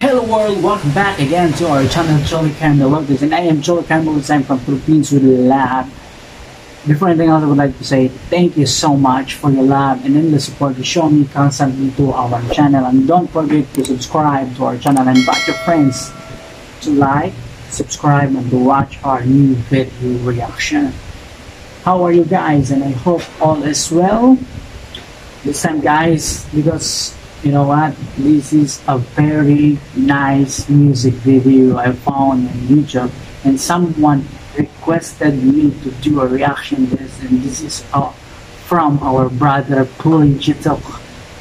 Hello world, welcome back again to our channel Johlo Carmelotes and I am Jolly Campbell I'm from Philippines with love. Before anything else I would like to say thank you so much for your love and endless support you show me constantly to our channel and don't forget to subscribe to our channel and invite your friends to like, subscribe and to watch our new video reaction. How are you guys and I hope all is well. This time guys because you know what? This is a very nice music video i found on youtube and someone requested me to do a reaction this and this is uh, from our brother Poli Agitok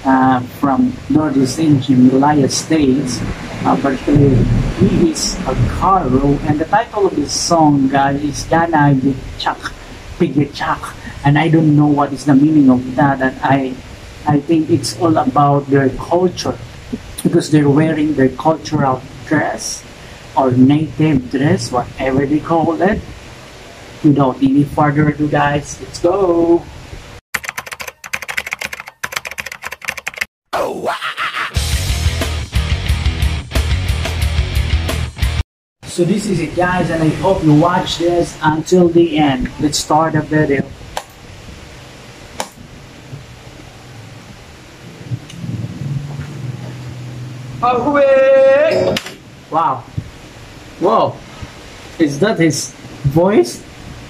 uh, from Northeast Meghalaya States uh, particularly he is a Garo and the title of his song guys is Gana Gitchak Pegitchak and I don't know what is the meaning of that and I I think it's all about their culture because they're wearing their cultural dress or native dress, whatever they call it. Without any further ado, guys, let's go. So this is it guys and I hope you watch this until the end. Let's start the video. Away! Wow. Whoa. Is that his voice?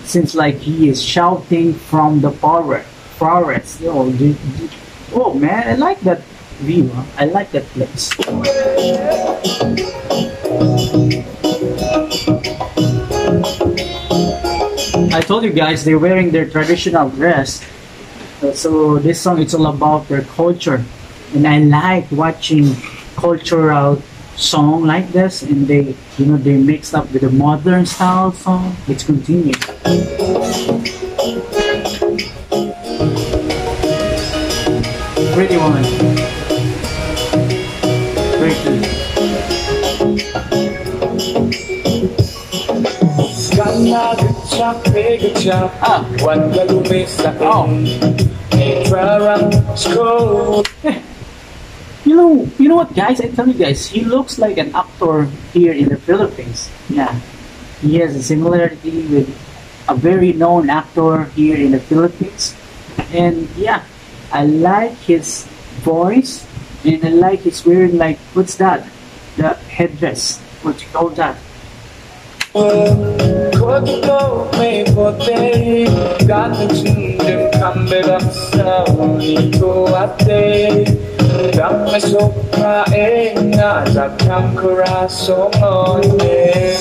Seems like he is shouting from the forest. Dude. Oh man, I like that view. I like that place. I told you guys they're wearing their traditional dress. So this song it's all about their culture. And I like watching cultural song like this and they you know they mixed up with the modern style song let's continue pretty woman. Pretty. Ah. oh. You know, you know what, guys? I tell you guys, he looks like an actor here in the Philippines. Yeah, he has a similarity with a very known actor here in the Philippines. And yeah, I like his voice, and I like his wearing like what's that? The headdress. What you call that? Dammi sopra e nada kam corazón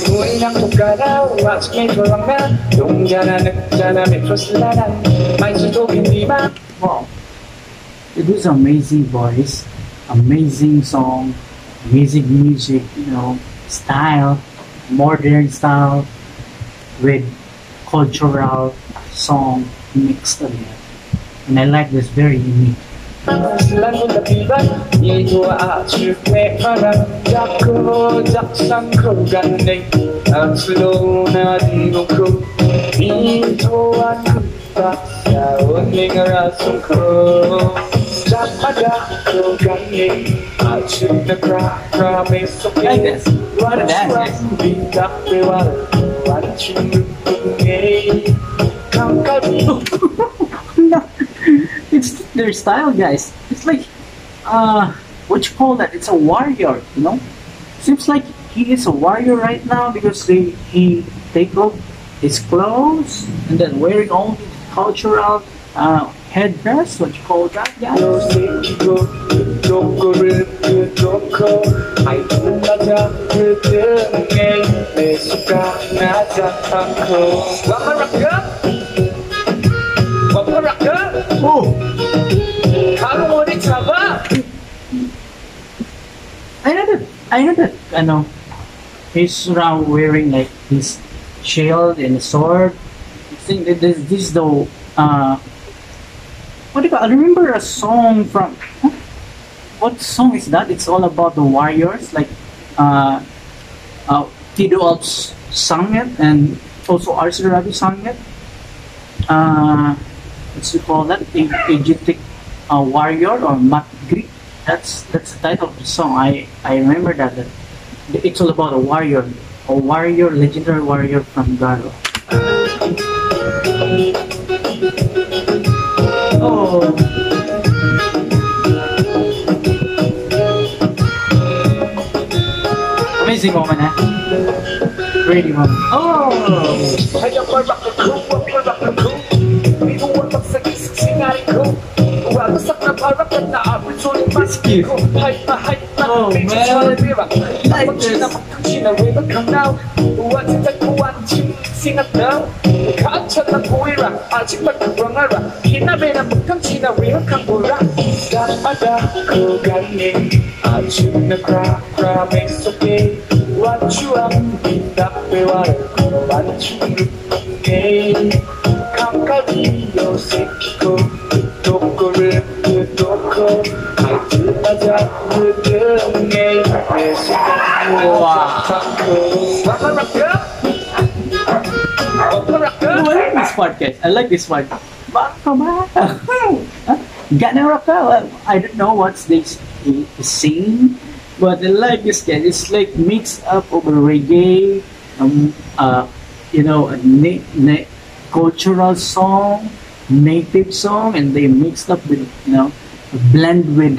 Muy nak tukara Watch me for a man Yung jana nagjana may prosladan May sutogin di ba Wow It was amazing voice Amazing song Amazing music You know Style Modern style With cultural song mixed together. And I like this very unique selalu lebih Itu asyik mekanan Jago jaksan ku gandeng Absolu nadinguku Itu aku tak Daun mengerasungku Japada ku gandeng Asyik nekra Rame suke Wancu Bintak bewal Wancu Kau kau it's their style, guys. It's like, uh, what you call that? It's a warrior, you know. Seems like he is a warrior right now because they he take off his clothes and then wearing all the cultural uh, headdress. What you call that, guys? Oh! I know that, I know that, ano, he's now wearing like his shield and sword. I think that this, this is the, uh, what do you call, I remember a song from, huh? what song is that? It's all about the warriors, like, uh, uh, Tido Alps sang it, and also Arthur Ravi sang it. Uh, what's you call that? Agentic uh, warrior or mat Greek. That's that's the title of the song. I I remember that, that it's all about a warrior, a warrior, legendary warrior from Garo. Oh. Amazing moment, eh? Really moment. Oh! Sulit Whiskey. ko. Hay pa, hay pa, Oh, medyo man. sulit, di ba? Like Magchina, this. magkachina, way back from now. What's it like, one, two, sing it now. Kaachat na buwira, a직 magkabrangara. Hinabi na magkachina, way back from bura. Dapada ko galing, ajuk na kra, kra, may suki. What you am, binape wala ko, what you lupagay. Kankariyo, sekiko, Dokore, doko, ay tumaja, mudengay, Wow. Wakaraka? Wakaraka? I like this part, guys. I like this part. Baka ba? Gana Raka. I don't know what's this singing, but I like this guy. It's like mix up of reggae, um, uh, you know, a na- na- cultural song, native song, and they mixed up with, you know, blend with,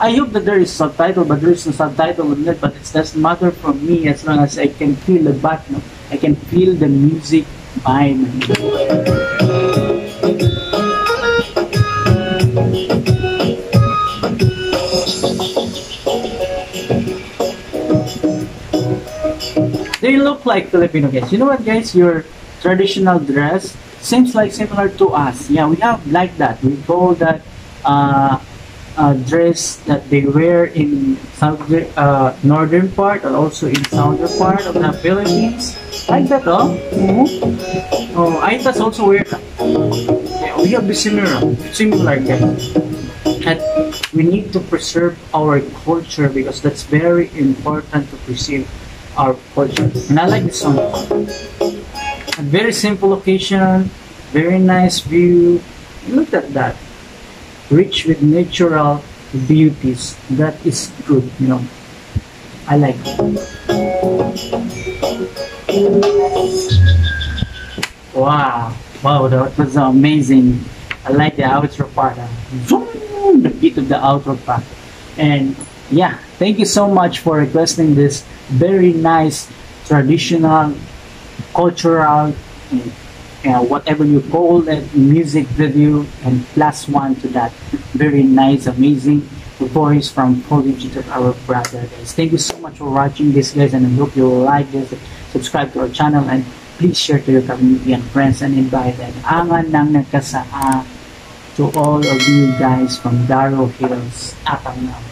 I hope that there is subtitle, but there is no subtitle in it. But it doesn't matter for me as long as I can feel the background. I can feel the music vibe. They look like Filipino guys. You know what, guys? Your traditional dress seems like similar to us. Yeah, we have like that. We call that uh, uh, dress that they wear in southern, uh, northern part and also in southern part of the Philippines. Like that, oh. Mhm. Oh, Aitas also wear that. Yeah, we have the similar, similar guys. And we need to preserve our culture because that's very important to preserve our culture. And I like this song. A very simple occasion, very nice view. Look at that. Rich with natural beauties. That is good, you know. I like it. Wow. Wow, that was amazing. I like the outro part. Zoom, the beat of the outro part. And yeah, thank you so much for requesting this very nice traditional, cultural, uh, whatever you call it, music video, and plus one to that very nice, amazing voice from College of our brother guys. Thank you so much for watching this guys and I hope you will like this, subscribe to our channel and please share to your community and friends and invite them. Angan ng nagkasaa to all of you guys from Garo Hills, Atangam.